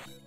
you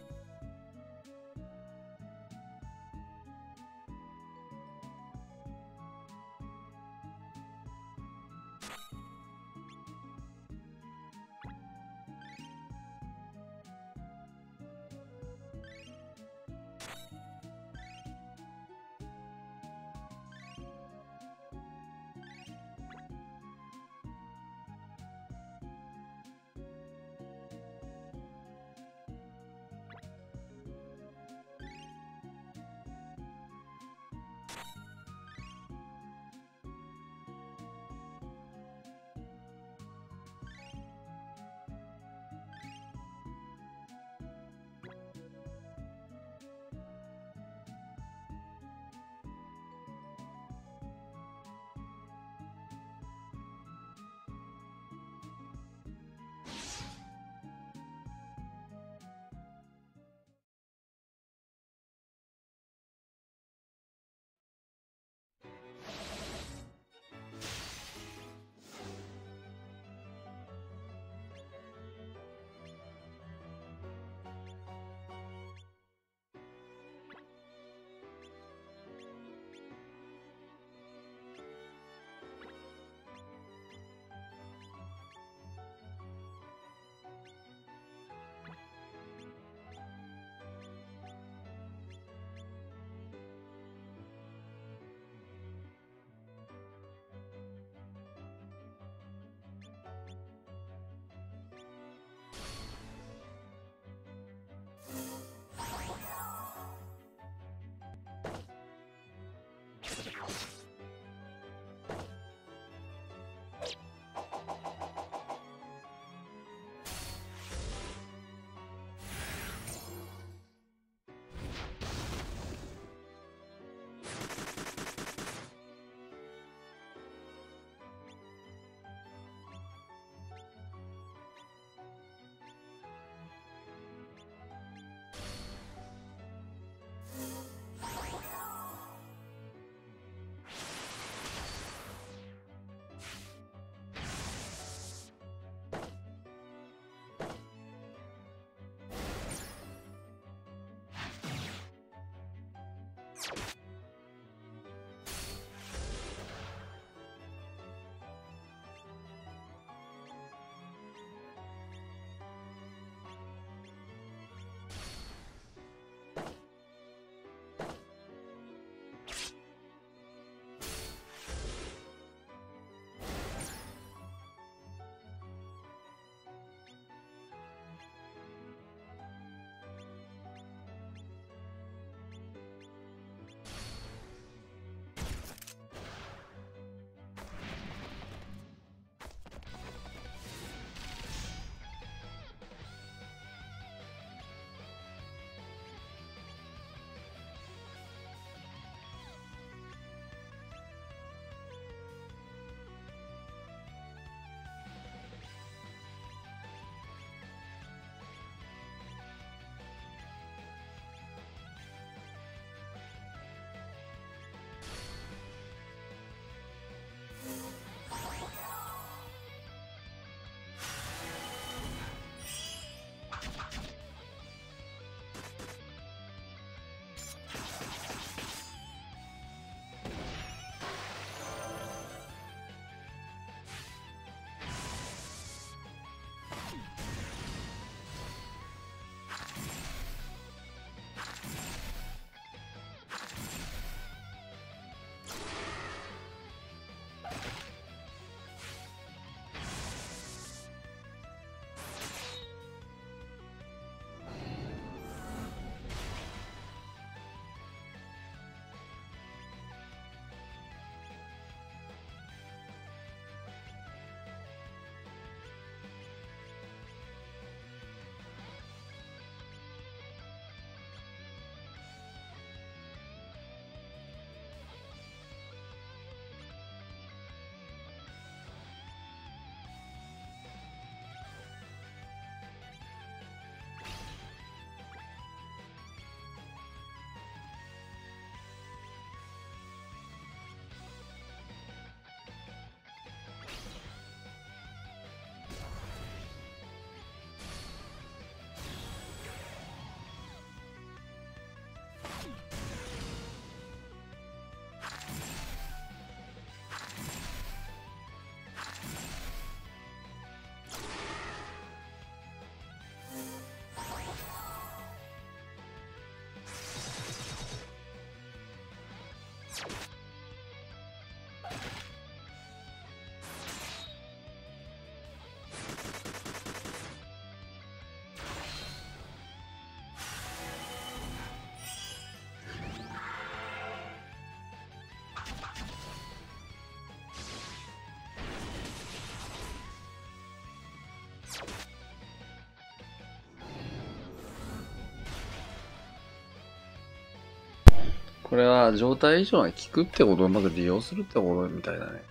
これは状態異常が効くってことをまず利用するってことみたいだね。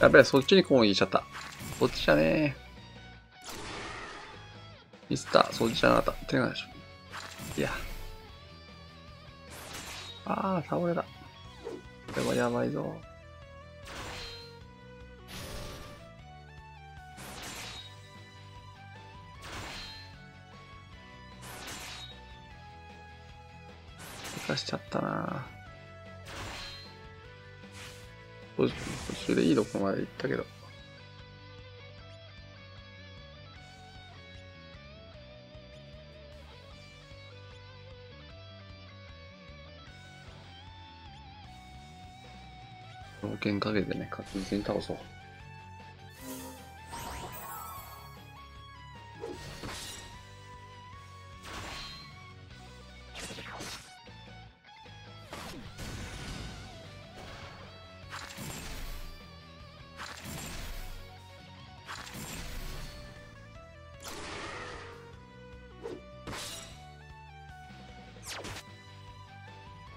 やべえ、そっちに攻撃しちゃった。そっちじゃねえ。ミスター、そっちじゃなかった。手がでしょ。いや。ああ、倒れた。これはやばいぞ。生かしちゃったな途中でいいとこまで行ったけど。条件かけてね、確実に倒そう。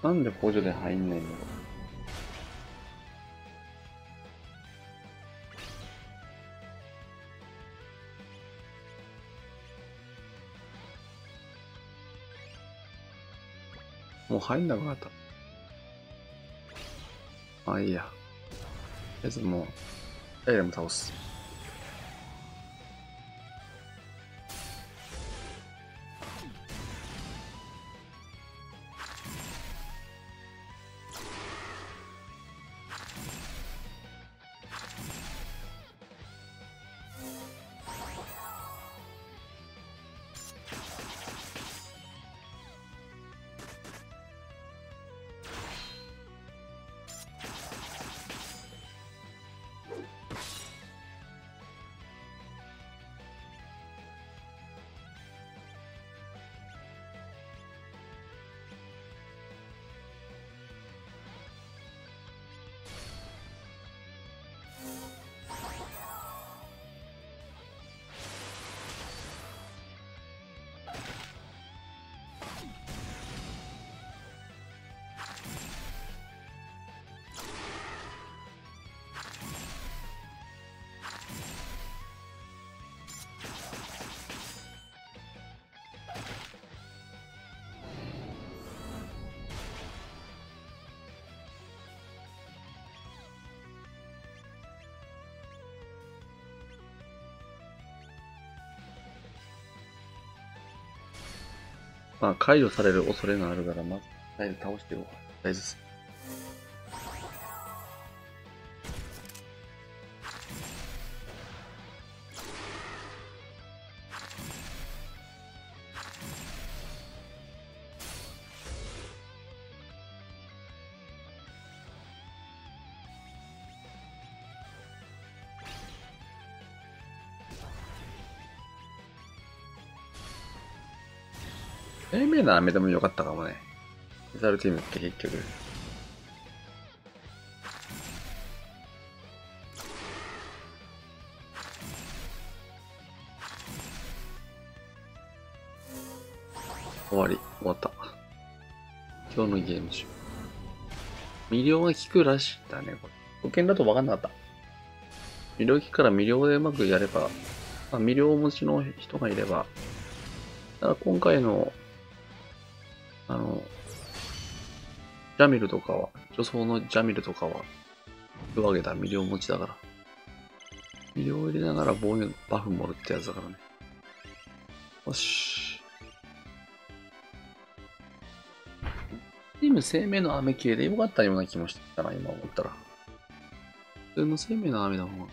なんで補助で入んないんだろう。もう入んなくなった。まあいいや。とりあえずもう、エレも倒す。まあ、解除される恐れがあるから、まず、とりあえず倒してよ。とりあえず。生命の飴でもよかったかもね。メザルティムって結局。終わり。終わった。今日のゲーム中。魅了が効くらしいだね、これ。保険だと分かんなかった。魅了効くから魅了でうまくやれば、まあ、魅了持ちの人がいれば、だから今回のあの、ジャミルとかは、女装のジャミルとかは、上げた魅了持ちだから。魅了を入れながら防御バフ盛るってやつだからね。よし。チーム生命の雨系でよかったような気もしてたな、今思ったら。普通の生命の雨の方が